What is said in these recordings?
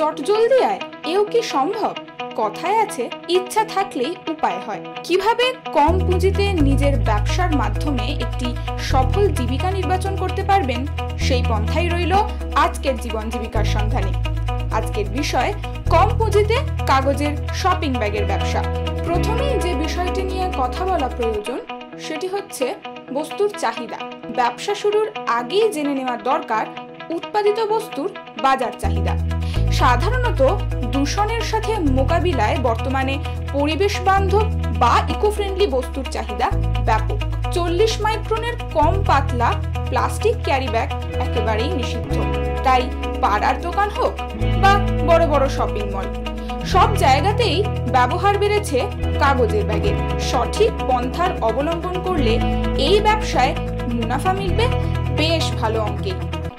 চট জলদি আয়, এও কি সম্ভব? কথায় আছে, ইচ্ছা থাকলেই উপায় হয়। কীভাবে? কম পুঁজিতে নিজের ব্যবসার মাধ্যমে একটি সফল জীবিকা নির্বাচন করতে পারবেন, সেই পন্থাই রইল আজকের জীবন জীবিকার সন্ধানে। আজকের বিষয়, কম পুঁজিতে কাগজের শপিং ব্যাগের ব্যবসা। প্রথমেই যে বিষয়টি নিয়ে কথা বলা প্রয়োজন, সেটি হচ্ছে বস্তুর চাহিদা। ব্যবসা শুরুর আগেই জেনে নেওয়া দরকার উৎপাদিত বস্তুর বাজার চাহিদা। সাধারণত দূষণের সাথে মোকাবিলায় বর্তমানে পরিবেশ বান্ধব বা ইকো ফ্রেন্ডলি বস্তুর চাহিদা ব্যাপক। চল্লিশ মাইক্রনের কম পাতলা প্লাস্টিক ক্যারি ব্যাগ একেবারেই নিষিদ্ধ। তাই পাড়ার দোকান হোক বা বড় বড় শপিং মল, সব জায়গাতেই ব্যবহার বেড়েছে কাগজের ব্যাগের সঠিক পন্থার অবলম্বন করলে এই ব্যবসায় মুনাফা মিলবে বেশ ভালো অঙ্কে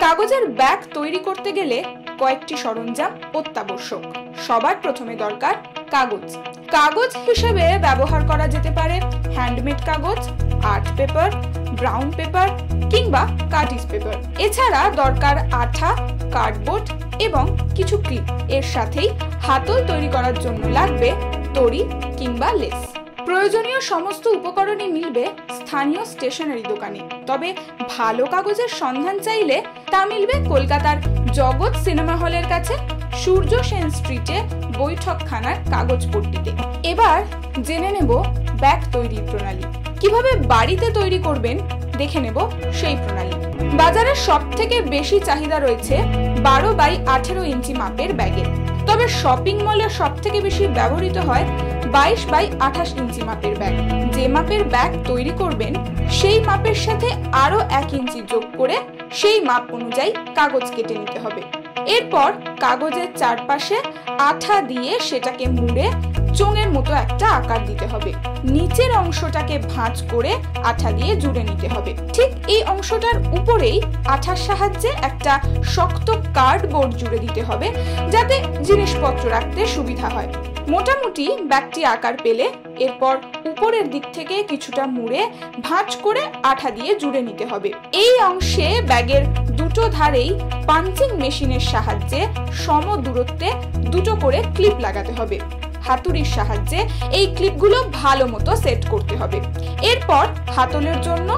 কাগজের ব্যাগ তৈরি করতে গেলে কয়েকটি সরঞ্জাম অত্যাবশ্যক। সবার প্রথমে দরকার কাগজ। কাগজ হিসেবে ব্যবহার করা যেতে পারে হ্যান্ডমেড কাগজ আর্ট পেপার ব্রাউন পেপার কিংবা কাটিস পেপার এছাড়া দরকার আঠা কার্ডবোর্ড এবং কিছু ক্লিপ এর সাথেই হাতল তৈরি করার জন্য লাগবে তড়ি কিংবা লেস প্রয়োজনীয় সমস্ত উপকরণই মিলবে স্থানীয় স্টেশনারি দোকানে। তবে ভালো কাগজের সন্ধান চাইলে তা মিলবে কলকাতার জগৎ সিনেমা হলের কাছে, সূর্য সেন স্ট্রিটে বৈঠকখানার কাগজ পট্টিতে। এবার জেনে নেব ব্যাগ তৈরির প্রণালী। কীভাবে বাড়িতে তৈরি করবেন দেখে নেব সেই প্রণালী। বাজারে সব থেকে বেশি চাহিদা রয়েছে বারো বাই আঠেরো ইঞ্চি মাপের ব্যাগের। তবে শপিং মলে সব থেকে বেশি ব্যবহৃত হয় বাইশ বাই আঠাশ ইঞ্চি মাপের ব্যাগ। যে মাপের ব্যাগ তৈরি করবেন, সেই মাপের সাথে আরও এক ইঞ্চি যোগ করে সেই মাপ অনুযায়ী কাগজ কেটে নিতে হবে। এরপর কাগজের চারপাশে আঠা দিয়ে সেটাকে মুড়ে চোঙের মতো একটা আকার দিতে হবে। নিচের অংশটাকে ভাঁজ করে আঠা দিয়ে জুড়ে নিতে হবে। ঠিক এই অংশটার উপরেই আঠার সাহায্যে একটা শক্ত কার্ডবোর্ড জুড়ে দিতে হবে, যাতে জিনিসপত্র রাখতে সুবিধা হয়। মোটামুটি ব্যাগটি আকার পেলে এরপর উপরের দিক থেকে কিছুটা মুড়ে ভাঁজ করে আঠা দিয়ে জুড়ে নিতে হবে। এই অংশে ব্যাগের দুটো ধারেই পাঞ্চিং মেশিনের সাহায্যে সম দূরত্বে দুটো করে ক্লিপ লাগাতে হবে। হাতুড়ির সাহায্যে এই ক্লিপগুলো ভালো মতো সেট করতে হবে। এরপর হাতলের জন্য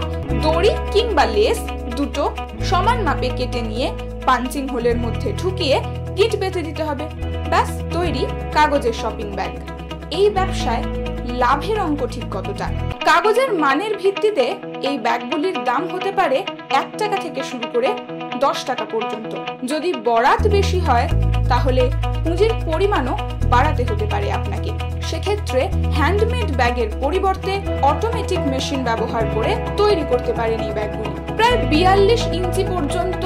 দড়ি কিংবা লেস দুটো সমান মাপে কেটে নিয়ে পাঞ্চিং হোলের মধ্যে ঢুকিয়ে গিট বেঁধে দিতে হবে। ব্যাস, তৈরি। কাগজের শপিং ব্যাগ এই ব্যবসায় লাভের অঙ্ক ঠিক কতটা? কাগজের মানের ভিত্তিতে এই ব্যাগগুলির দাম হতে পারে এক টাকা থেকে শুরু করে দশ টাকা পর্যন্ত। যদি বরাত বেশি হয়, তাহলে পুঁজির পরিমাণও বাড়াতে হতে পারে আপনাকে। সেক্ষেত্রে হ্যান্ডমেড ব্যাগের পরিবর্তে অটোমেটিক মেশিন ব্যবহার করে তৈরি করতে পারেন এই ব্যাগগুলি। প্রায় বিয়াল্লিশ ইঞ্চি পর্যন্ত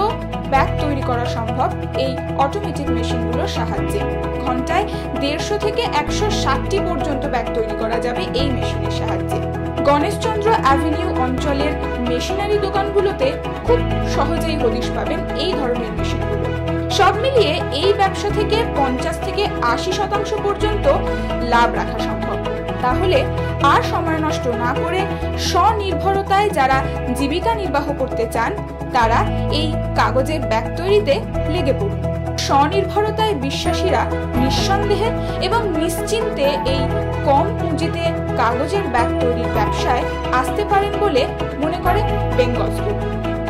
ব্যাগ করা সম্ভব এই অটোমেটিক মেশিনগুলোর সাহায্যে। ঘন্টায় দেড়শো থেকে একশো ষাটটি পর্যন্ত ব্যাগ তৈরি করা যাবে এই মেশিনের সাহায্যে। গণেশচন্দ্র অ্যাভিনিউ অঞ্চলের মেশিনারি দোকানগুলোতে খুব সহজেই হদিশ পাবেন এই ধরনের মেশিনগুলো সব মিলিয়ে এই ব্যবসা থেকে পঞ্চাশ থেকে আশি শতাংশ পর্যন্ত লাভ রাখা সম্ভব। তাহলে আর সময় নষ্ট না করে স্বনির্ভরতায় যারা জীবিকা নির্বাহ করতে চান, তারা এই কাগজের ব্যাগ তৈরিতে লেগে পড়ুন। স্বনির্ভরতায় বিশ্বাসীরা নিঃসন্দেহে এবং নিশ্চিন্তে এই কম পুঁজিতে কাগজের ব্যাগ তৈরির ব্যবসায় আসতে পারেন বলে মনে করে বেঙ্গল স্কুপ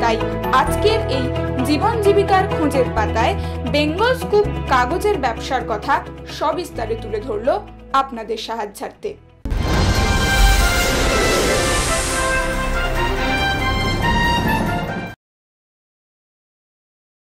তাই আজকের এই জীবন জীবিকার খোঁজের পাতায় বেঙ্গল স্কুপ কাগজের ব্যবসার কথা সবিস্তারে তুলে ধরল আপনাদের সাহায্যার্থে